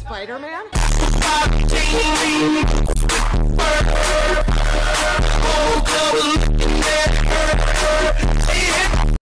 Spider-Man?